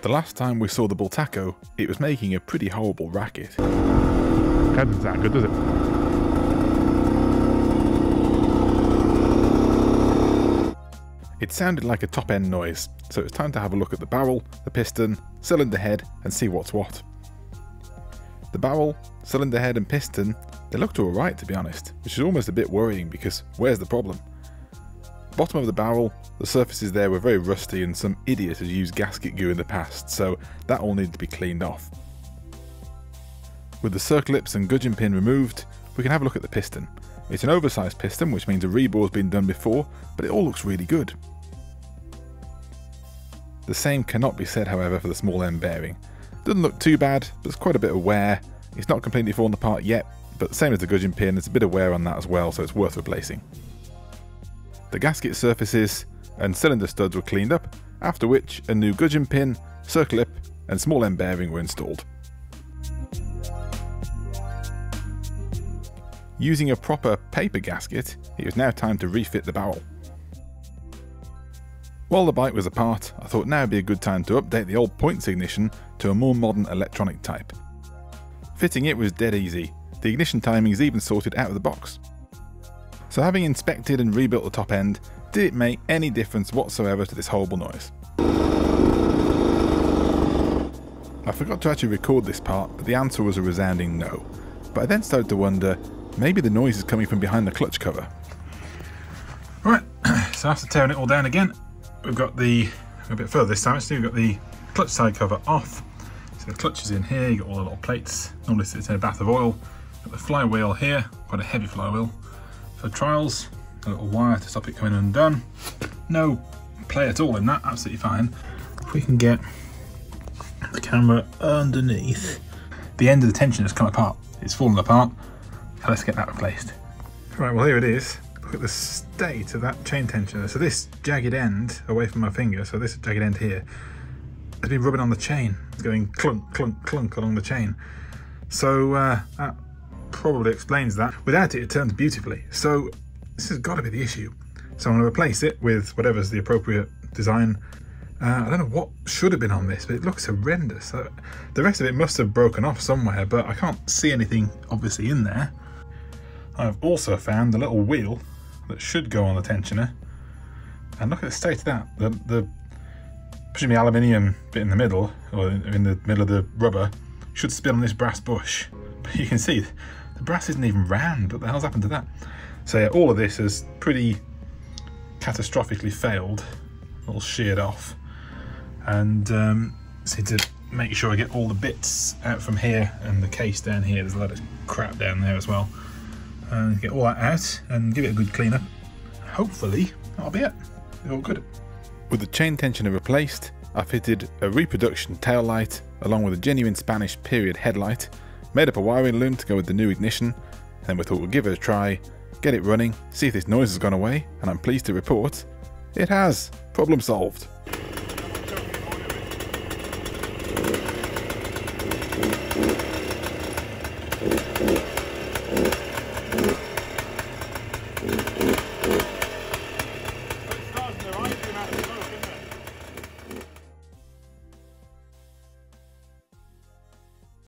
The last time we saw the Bultaco, it was making a pretty horrible racket. That doesn't sound good, does it? It sounded like a top end noise, so it's time to have a look at the barrel, the piston, cylinder head, and see what's what. The barrel, cylinder head, and piston, they looked alright to be honest, which is almost a bit worrying because where's the problem? Bottom of the barrel, the surfaces there were very rusty and some idiot has used gasket goo in the past, so that all needed to be cleaned off. With the circlips and gudgeon pin removed, we can have a look at the piston. It's an oversized piston, which means a rebore has been done before, but it all looks really good. The same cannot be said, however, for the small end bearing. Doesn't look too bad, but there's quite a bit of wear. It's not completely fallen apart yet, but same as the gudgeon pin, there's a bit of wear on that as well, so it's worth replacing. The gasket surfaces and cylinder studs were cleaned up, after which a new gudgeon pin, circlip, and small end bearing were installed. Using a proper paper gasket, it was now time to refit the barrel. While the bike was apart, I thought now would be a good time to update the old points ignition to a more modern electronic type. Fitting it was dead easy, the ignition timing is even sorted out of the box. So having inspected and rebuilt the top end, did it make any difference whatsoever to this horrible noise? I forgot to actually record this part, but the answer was a resounding no. But I then started to wonder, maybe the noise is coming from behind the clutch cover. Right, so after tearing it all down again, we've got the, a bit further this time actually, we've got the clutch side cover off. So the clutch is in here, you've got all the little plates, normally it's in a bath of oil. Got the flywheel here, quite a heavy flywheel. For trials, a little wire to stop it coming undone. No play at all in that, absolutely fine. If we can get the camera underneath, the end of the tension has come apart. It's fallen apart. So let's get that replaced. Right, well here it is look at the state of that chain tensioner. So this jagged end away from my finger, so this jagged end here, has been rubbing on the chain. It's going clunk, clunk, clunk along the chain. So uh, that probably explains that. Without it, it turns beautifully. So this has got to be the issue. So I'm going to replace it with whatever's the appropriate design. Uh, I don't know what should have been on this, but it looks horrendous. Uh, the rest of it must have broken off somewhere, but I can't see anything obviously in there. I've also found the little wheel that should go on the tensioner. And look at the state of that. The, the presumably aluminium bit in the middle, or in the middle of the rubber, should spin on this brass bush. But you can see the brass isn't even round. What the hell's happened to that? So yeah, all of this has pretty catastrophically failed, all sheared off. And um, so to make sure I get all the bits out from here and the case down here, there's a lot of crap down there as well and get all that out and give it a good clean up. Hopefully, that'll be it. All good. With the chain tensioner replaced, I fitted a reproduction tail light along with a genuine Spanish period headlight, made up a wiring loom to go with the new ignition, then we thought we'd give it a try, get it running, see if this noise has gone away, and I'm pleased to report, it has. Problem solved.